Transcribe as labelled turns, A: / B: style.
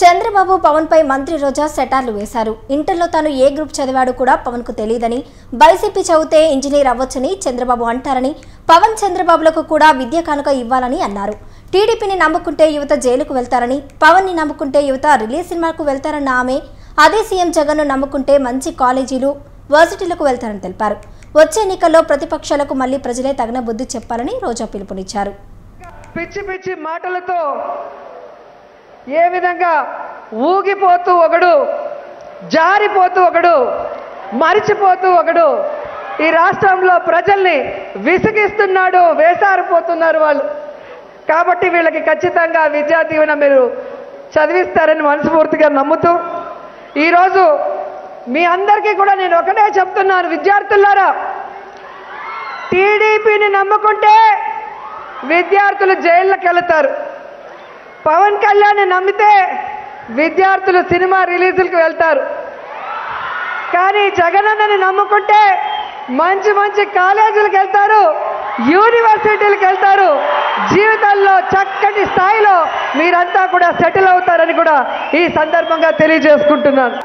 A: చంద్రబాబు పవన్ పై మంత్రి రోజా సెటార్లు వేశారు. ఇంటర్లో తాను ఏ గ్రూప్ చదివాడు కూడా పవన్కు తెలియదని వైసీపీ చదివితే ఇంజనీర్ అవ్వొచ్చని చంద్రబాబు అంటారని పవన్ చంద్రబాబులకు కూడా విద్య కానుక ఇవ్వాలని అన్నారు. టీడీపీని నమ్ముకుంటే యువత జైలుకు వెళ్తారని పవన్ని నమ్ముకుంటే యువత రిలీజ్ సినిమాకు వెళ్తారన్న ఆమె అదే సీఎం జగన్ను నమ్ముకుంటే మంచి కాలేజీలు వర్సిటీలకు వెళ్తారని తెలిపారు. వచ్చే ఎన్నికల్లో ప్రతిపక్షాలకు మళ్ళీ ప్రజలే తగిన బుద్ధి చెప్పాలని రోజా పిలుపునిచ్చారు.
B: పిచ్చి పిచ్చి మాటలతో ఏ విధంగా ఊగిపోతూ ఒకడు జారిపోతూ ఒకడు మరిచిపోతూ ఒకడు ఈ రాష్ట్రంలో ప్రజల్ని విసిగిస్తున్నాడు వేసారిపోతున్నారు వాళ్ళు. కాబట్టి వీళ్ళకి ఖచ్చితంగా విద్యా దీవెన మీరు చదివిస్తారని మనస్ఫూర్తిగా నమ్ముతూ ఈరోజు మీ అందరికీ కూడా నేను ఒకటే చెప్తున్నాను విద్యార్థులారా టీడీపీని నమ్ముకుంటే విద్యార్థులు జైళ్ళకి వెళతారు పవన్ కళ్యాణ్ నమ్మితే విద్యార్థులు సినిమా రిలీజులకు వెళ్తారు. కానీ జగనన్నని నమ్ముకుంటే మంచి మంచి కాలేజీలకు వెళ్తారు యూనివర్సిటీలకు వెళ్తారు. జీవితంలో చక్కటి స్థాయిలో మీరంతా కూడా సెటిల్ అవుతారని కూడా ఈ సందర్భంగా తెలియజేసుకుంటున్నాను.